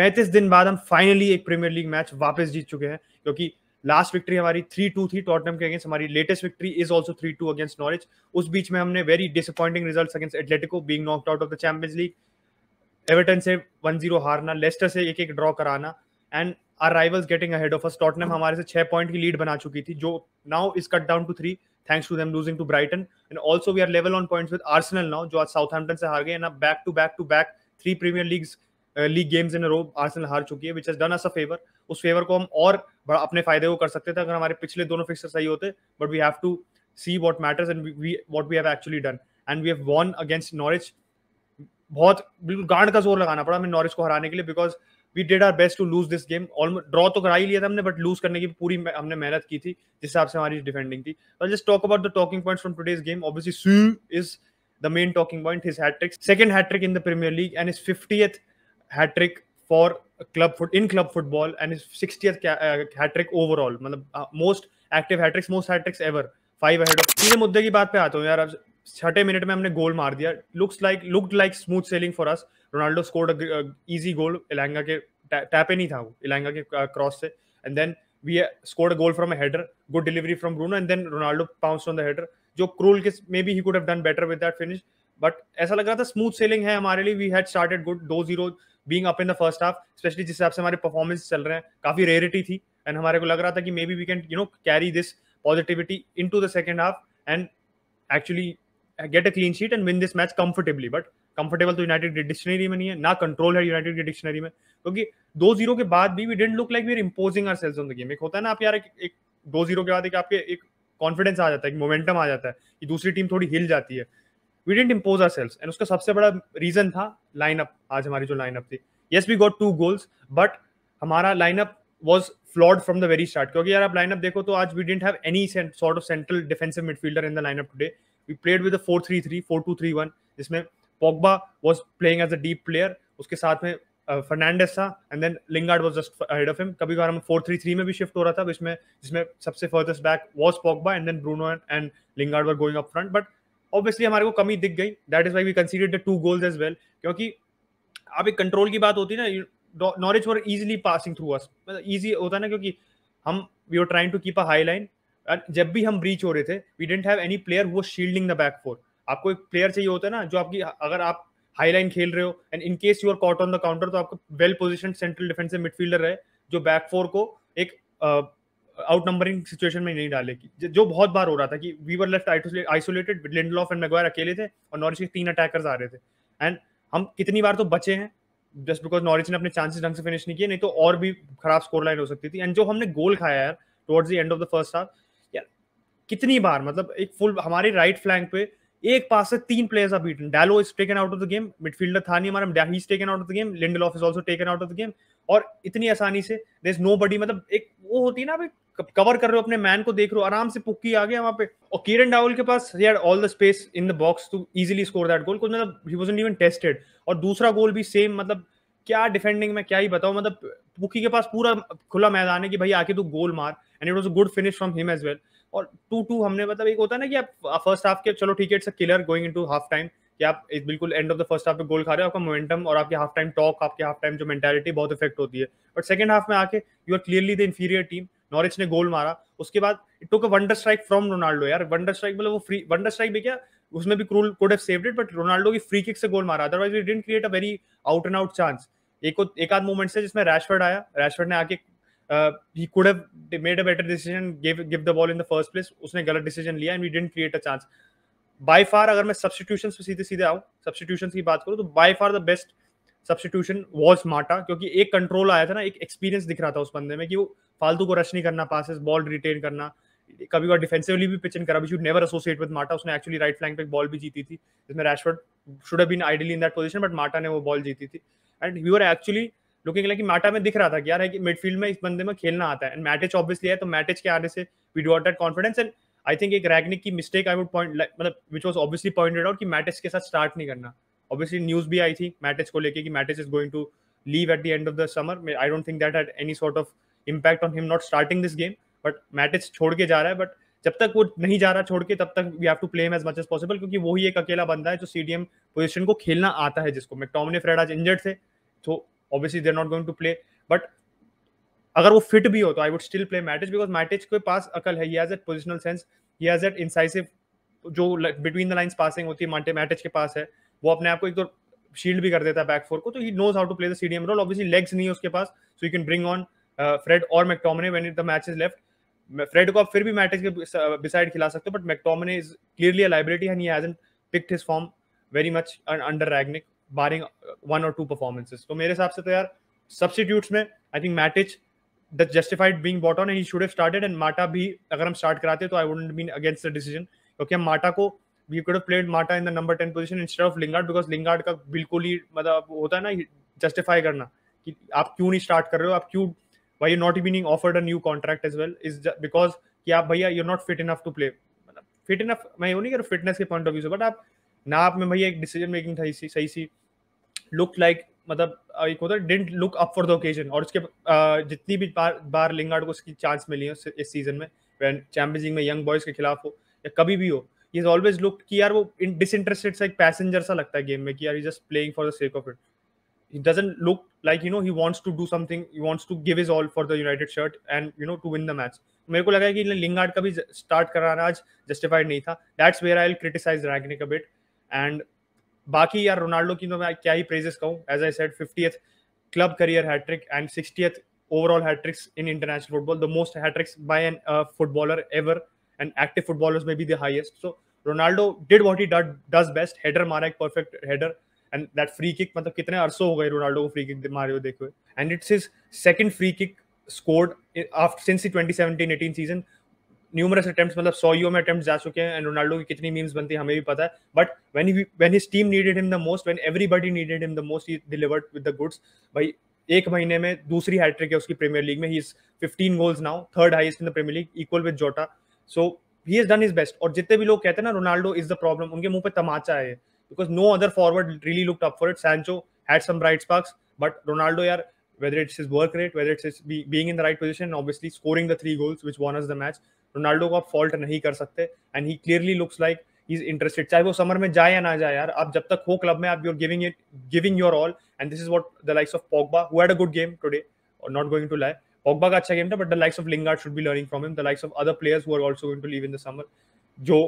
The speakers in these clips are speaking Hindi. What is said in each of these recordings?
पैंतीस दिन बाद हम फाइनली एक प्रीमियर लीग मैच वापस जीत चुके हैं, क्योंकि लास्ट विक्ट्री हमारी थ्री टू थी टॉटनम के अगेंस्ट हमारी latest victory is also three two against Norwich उस बीच में हमने very disappointing result against Atletico being knocked out of the Champions League Everton से वन ज़ीरो हारना लेस्टर से एक एक ड्रॉ कराना and our rivals getting ahead of us Tottenham हमारे से छह पॉइंट की लीड बना चुकी थी, जो now is cut down to three thanks to them losing to Brighton and also we are level on points with Arsenal now जो आज साउथहैम्पटन से हार गए and back to back to back three premier leagues league games in row Arsenal हार चुकी है which has done us a favour उस फेवर को हम और बड़ा, अपने फ़ायदे को कर सकते थे अगर हमारे पिछले दोनों फिक्सर सही होते but we have to see what matters and we what we have actually done and we have won against Norwich बहुत, बिल्कुल गांड का ज़ोर लगाना पड़ा हमें नॉरिच को हराने के लिए because we did our best to lose this game almost draw तो करा ही लिया था हमने बट लूज करने की पूरी हमने मेहनत की थी, जिस हिसाब से हमारी डिफेंडिंग थी। Just talk about the talking points from today's game obviously so is the main talking point hat trick second hat trick in the premier league and 50th hat trick for club foot in club football and sixty hat trick overall मतलब most active hat tricks most hat tricks ever five head of तीन मुद्दे की बात पे आता हूँ यार छठे मिनट में हमने गोल मार दिया। Looks like looked like smooth sailing for us Ronaldo scored easy goal Elanga के टैप ही नहीं था वो इलांगा के क्रॉस से. And then we scored a goal from a header good delivery from Bruno and then Ronaldo pounce on the header जो क्रूल किस maybe he could have done better with that finish but ऐसा लग रहा था स्मूथ सेलिंग है हमारे लिए. वी हैड स्टार्टेड गुड दो zero being up in the first half especially जिस हिसाब से हमारे परफॉर्मेंस चल रहे हैं, काफ़ी रेयरिटी थी। एंड हमारे को लग रहा था कि maybe we can you know carry this positivity into the second half and actually get a clean sheet and win this match comfortably but comfortable तो यूनाइटेड डिक्शनरी में नहीं है, ना कंट्रोल है यूनाइटेड की डिक्शनरी में। क्योंकि दो ज़ीरो के बाद भी we didn't look like we are imposing ourselves on the game एक होता है ना आप यार, एक दो ज़ीरो के बाद एक आपके एक कॉन्फिडेंस आ जाता है, एक मोमेंटम आ जाता है कि दूसरी टीम थोड़ी हिल जाती है। We didn't impose ourselves and उसका सबसे बड़ा रीजन था लाइनअप आज हमारी जो लाइनअप थी। Yes we got two goals but हमारा lineup was flawed from the very start क्योंकि यार आप लाइनअप देखो तो आज we didn't have any sort of central defensive midfielder in the lineup today we played with four three three four two three one जिसमें Pogba was playing as a deep player उसके साथ में फर्नांडेस था and then Lingard was just head of him कभी बार हम 4-3-3 में भी शिफ्ट हो रहा था, जिसमें जिसमें सबसे farthest back was Pogba and then Bruno and Lingard were going up front but obviously हमारे को कमी दिख गई। That is why we conceded the two goals as well क्योंकि अब एक कंट्रोल की बात होती है ना knowledge for easily passing through us easy होता है ना, क्योंकि हम we are trying to keep a high line जब भी हम ब्रीच हो रहे थे we didn't have any player who shielding the back four आपको एक प्लेयर चाहिए होता है ना, जो आपकी, अगर आप हाई लाइन खेल रहे हो and in case you are caught on the counter तो आपको well position central defensive midfielder है जो बैक फोर को एक आउट नंबरिंग सिचुएशन में नहीं डालेगी जो बहुत बार हो रहा था कि we were left isolated Lindelof and Maguire अकेले थे और नॉरिच के तीन अटैकर्स आ रहे थे। एंड हम कितनी बार तो बचे हैं जस्ट बिकॉज़ नॉरिच ने अपने चांसेस ढंग से फिनिश नहीं किए, नहीं तो और भी खराब स्कोर लाइन हो सकती थी। एंड जो हमने गोल खाया यार towards the end of the first half यार, कितनी बार मतलब एक फुल हमारे राइट फ्लैंक पे एक पास से तीन players are beaten Dalot is taken out of the game midfielder था नहीं हमारा ही taken out of the game Lindelof is also taken out of the game और इतनी आसानी से देयर इज़ नोबडी मतलब एक वो होती है ना कवर कर रहे हो, अपने मैन को देख रहे हो, आराम से पुक्की आ गया वहाँ पे। और किरण डावल के पास had all the space in the box to easily score that goal कुछ मतलब ही वाजंट इवन टेस्टेड और दूसरा गोल भी सेम मतलब क्या डिफेंडिंग में क्या ही बताओ मतलब पुक्की के पास पूरा खुला मैदान है कि भाई आके तू गोल मार and it was a good finish from him as well और टू टू हमने मतलब एक होता है ना कि आप फ़र्स्ट हाफ़ के, चलो ठीक है it's a killer going into half time कि आप एक बिल्कुल end of the first half पे गोल खा रहे हो, आपका मोमेंटम और आपके हाफ़ टाइम टॉक आपके हाफ़ टाइम जो मेंटालिटी बहुत इफ़ेक्ट होती है। बट सेकंड हाफ़ में आके you are clearly the inferior team Norwich ने गोल मारा। उसके बाद it took a wonder strike from Ronaldo यार। वंडर स्ट्राइक मतलब वो फ्री वंडर स्ट्राइक भी क्या? उसमें भी Krul could have saved it but Ronaldo की फ्री किक से गोल मारा। Otherwise we didn't create a very out and out chance एक एक आध मोमेंट से जिसमें रैशफर्ड आया। रैशफर्ड ने आके he could have made a better decision give give the ball in the first place उसने गलत डिसीज़न लिया and we didn't create a chance by far अगर मैं सब्सटीट्यूशंस पे सीधे सीधे आऊँ सब्सटीट्यूशंस की बात करूँ तो by far the best substitution was Mata क्योंकि एक कंट्रोल आया था ना, एक एक्सपीरियंस दिख रहा था उस बंदे में कि वो फालतू को रश नहीं करना पासेस बॉल रिटेन करना। कभी बार डिफेंसिवली भी पिच इन करा should never associate with Mata उसने एक्चुअली राइट फ्लैंक पे बॉल भी जीती थी, जिसमें Rashford should have been ideally in that position but Mata ने वो बॉल जीती थी। And we were actually looking like Mata में दिख रहा था कि यार है कि मिडफील्ड में इस बंदे में खेलना आता है। एंड मैटिच ऑब्वियसली है तो मैटिच के आने से we do that confidence and I think एक रैगनिक की मिस्टेक आई वुड पॉइंट मतलब which was obviously pointed out कि मैटिच के साथ स्टार्ट नहीं करना। ऑब्वियसली न्यूज़ भी आई थी मैटिच को लेके कि Matic is going to leave at the end of the summer I don't think that had any sort of impact on him not starting this game but Matic छोड़ के जा रहा है बट जब तक वो नहीं जा रहा छोड़ के, तब तक we have to play as much as possible क्योंकि वही एक अकेला बंदा है जो सीडीएम पोजीशन को खेलना आता है जिसको। मैकटोमिने फ्रेड आज इंजर्ड थे तो obviously there not going to play but अगर वो फिट भी हो तो I would still play Matic because Matic के पास अकल है। He positional sense he has that incisive जो बिटवीन द लाइंस पासिंग होती है मांटे मैटिच के पास है। वो अपने आप को एक तो शील्ड भी कर देता है बैक फोर को तो he knows how to play the CDM role obviously legs नहीं है उसके पास so you can bring on Fred और McTominay when the match is left Fred को आप फिर भी मैटिच के बिसाइड खिला सकते हो but McTominay is clearly a liability and he hasn't picked his form very much under Rangnick barring one और टू परफॉर्मेंसेस तो मेरे हिसाब से तो यार सब्सटीट्यूट्स में I think Matic the justified being brought on and he should have started and Mata भी, अगर हम स्टार्ट कराते तो I wouldn't been against the decision क्योंकि हम माटा को we could played Mata in the number 10 position instead of Lingard because Lingard का बिल्कुल ही मतलब होता है ना जस्टिफाई करना कि आप क्यों नहीं स्टार्ट कर रहे हो? आप क्यों why you not being offered a new contract as well is because कि आप भैया you not fit enough to play fit enough मैं वो नहीं कर फिटनेस के पॉइंट ऑफ़ व्यू से बट आप, ना आप में भैया एक डिसीज़न मेकिंग था सी सही सी लुक लाइक मतलब एक होता है didn't look up for the occasion और उसके जितनी भी बार बार लिंगार्ड को उसकी चांस मिली है इस सीज़न में चैंपियंस में यंग बॉयज़ के खिलाफ हो, या कभी भी हो ही ऑलवेज लुक कि यार वो डिसइंटरेस्टेड सा एक पैसेंजर सा लगता है गेम में कि यार he just playing for the sake of it he doesn't look like you know he wants to do something he wants to give his all for the united shirt and you know to win the match मेरे को लगा है कि लिंगार्ड का भी स्टार्ट कराना आज जस्टिफाइड नहीं था that's where I criticise Rangnick a bit and बाकी यार रोनाल्डो की तो मैं क्या ही प्रेजेस कहूँ as I said fiftieth club career hattrick and tricks in international football, the most hat tricks by an uh, footballer ever, active footballers may be the highest. So Ronaldo did what he did, does best. Header मारा एक perfect header, and that free kick मतलब कितने अरसों हो गए रोनाल्डो को फ्री किक मारे हुए देखे हुए। And it's his second free kick after since the 2017-18 season. Numerous attempts मतलब सौ यू में अटेम्प्ट जा चुके हैं। एंड रोनाल्डो की कितनी मीम्स बनती है हमें भी पता है। But when he when his team needed him the most when everybody needed him the most he delivered with the goods भाई एक महीने में दूसरी हैट्रिक है उसकी प्रीमियर लीग में। He is 15 goals now third highest in the Premier League equal with Jota so he is done his best और जितने भी लोग कहते हैं ना रोनाल्डो इज़ द प्रॉब्लम उनके मुँह पे तमाचा है। Because no other forward really looked up for it Sancho had some bright sparks but Ronaldo यार whether it's his work rate, whether it's his be, being in the right position, obviously scoring the three goals which won the match. Ronaldo को आप फॉल्ट नहीं कर सकते। And he clearly looks like he is interested चाहे वो समर में जाए या ना जाए यार आप जब तक हो क्लब में आप you're giving it giving your all and this is what the likes of Pogba who had a good game today और not going to lie Pogba का अच्छा गेम था but the likes of Lingard should be learning from him the likes of other players who are also going to leave in the summer जो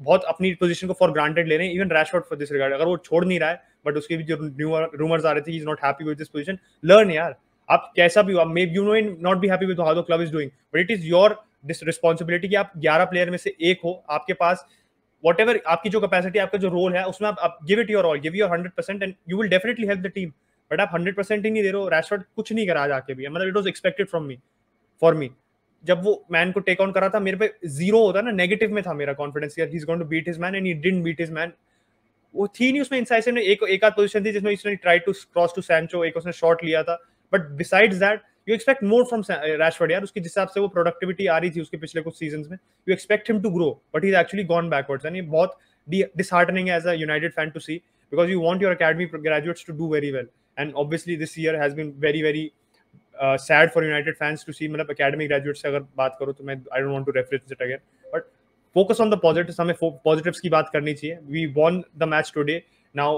बहुत अपनी पोजीशन को फॉर ग्रांटेड ले रहे हैं even Rashford for this regard अगर वो छोड़ नहीं रहा है बट उसके भी जो रूमर्स आ रहे थे is not happy with this position learn यार। आप कैसा भी हो may you know not be happy with how the club is doing but it is your responsibility कि आप 11 प्लेयर में से एक हो, आपके पास वट एवर आपकी जो कैपेसिटी आपका जो रोल है, उसमें आप give it your all give your hundred percent and you will definitely help the team but आप हंड्रेड परसेंट ही नहीं दे रहे हो। रैशवर्ड कुछ नहीं करा जाके भी। मतलब it was expected from me for me जब वो मैन को टेक ऑन करा था, मेरे पे ज़ीरो होता ना नेगेटिव में था मेरा कॉन्फिडेंस यार he is going to beat his man and he didn't beat his man वो थी नहीं उसमें इंसाइसिव ने एक एक आध पोजीशन थी जिसमें इसने try to cross to Sancho एक उसने शॉट लिया था। But besides that you expect more from Rashford यार। उसके हिसाब से वो प्रोडक्टिविटी आ रही थी उसके पिछले कुछ सीज़न में you expect him to grow but he is actually gone backwards and ये बहुत disheartening as a United fan to see, because you want your academy graduates to do very well. And obviously, this year has been very, very uh, sad for United fans to see. मतलब academy graduates से अगर बात करो तो मैं I don't want to reference it again. But focus on the positives. हमें positives की बात करनी चाहिए. We won the match today. Now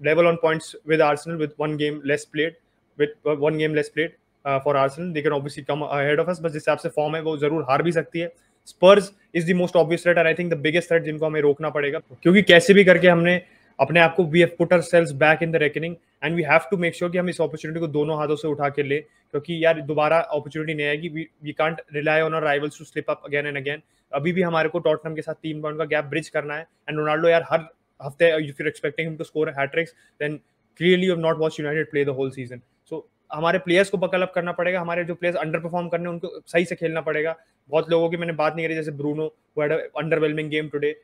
level on points with Arsenal with one game less played. With uh, one game less played. For Arsenal they can obviously come ahead of us बस जिस हिसाब से फॉर्म है वो ज़रूर हार भी सकती है Spurs is the most obvious threat I think the biggest threat जिनको हमें रोकना पड़ेगा क्योंकि कैसे भी करके हमने अपने आप को we have put ourselves back in the reckoning and we have to make sure कि हम इस अपॉर्चुनिटी को दोनों हाथों से उठा के ले, क्योंकि यार दोबारा अपॉर्चुनिटी नहीं आएगी we we can't rely on our rivals to slip up again and again अभी भी हमारे को टॉटनम के साथ तीन पॉइंट का गैप ब्रिज करना है एंड रोनाल्डो यार हर हफ़्ते you expecting him to score hattricks then clearly you have not watch United play the whole season so हमारे प्लेयर्स को बकल अप करना पड़ेगा, हमारे जो प्लेयर्स अंडर परफॉर्म करने उनको सही से खेलना पड़ेगा। बहुत लोगों की मैंने बात नहीं करी, जैसे ब्रूनो वो had underwhelming game today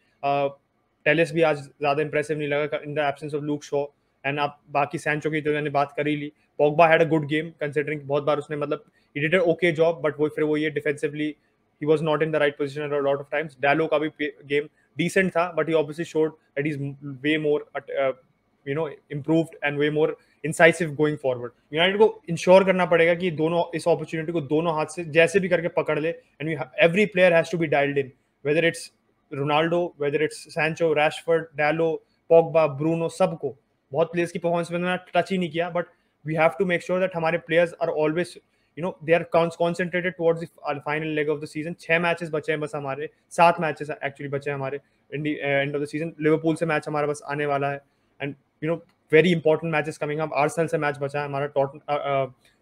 Telles भी आज ज़्यादा इंप्रेसिव नहीं लगा in the absence of Luke Shaw and आप बाकी सैंचो की तो मैंने बात कर ही ली। Pogba had a good game considering बहुत बार उसने मतलब डिड ओके जॉब बट वो फिर वो ये defensively he was not in the right position lot of times Dalot का भी गेम डिसेंट था but he obviously showed that is way more you know improved and way more incisive going forward United को इंश्योर करना पड़ेगा कि दोनों, इस अपॉर्चुनिटी को दोनों हाथ से, जैसे भी करके पकड़ ले and every player has to be dialled in whether it's Ronaldo whether it's Sancho Rashford Dalot Pogba Bruno सबको। बहुत प्लेयर्स की परफॉर्मेंस में टच ही नहीं किया but we have to make sure that हमारे players are always you know they are concentrated towards the final leg of the season छह मैचेस बचे हैं बस हमारे, सात मैचेस एक्चुअली बचे हैं हमारे end of the season Liverpool से मैच हमारा बस आने वाला है। And you know very important matches coming up Arsenal से मैच बचा है हमारा टॉट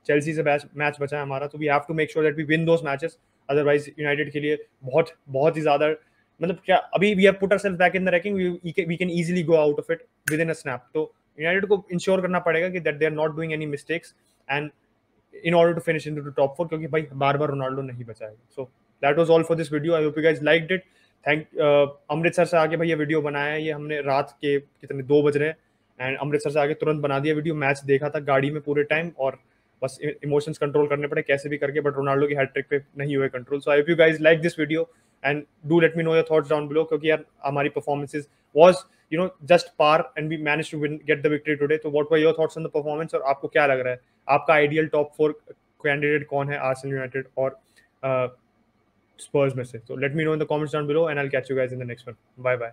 चेल्सी से मैच मैच बचा है हमारा। तो we have to make sure that we win those matches otherwise United के लिए बहुत बहुत ही ज़्यादा मतलब क्या, अभी we have put ourselves back in the ranking we can easily go out of it within a snap तो यूनाइटेड को इंश्योर करना पड़ेगा कि that they are not doing any mistakes and in order to finish in the top four क्योंकि भाई बार बार रोनाल्डो नहीं बचाएगा। So that was all for this video I hope you guys liked it thank Amritsar से आके भाई ये वीडियो बनाया है। ये हमने रात के कितने, दो बज रहे हैं। एंड अमृतसर से आगे तुरंत बना दिया वीडियो मैच देखा था गाड़ी में पूरे टाइम और बस इमोशंस कंट्रोल करने पड़े, कैसे भी करके बट रोनाल्डो की हैट्रिक पे नहीं हुए control so I you guys like this video and do let me know your thoughts down below क्योंकि यार, हमारी performances was you know just par and we manage to win get the victory today तो what were your thoughts on the performance और आपको क्या लग रहा है? आपका आइडियल टॉप फोर कैंडिडेट कौन है आर्सेनल यूनाइटेड और स्पर्स में से? तो let me know in the comments down below and i'll catch you guys in the next one. Bye bye.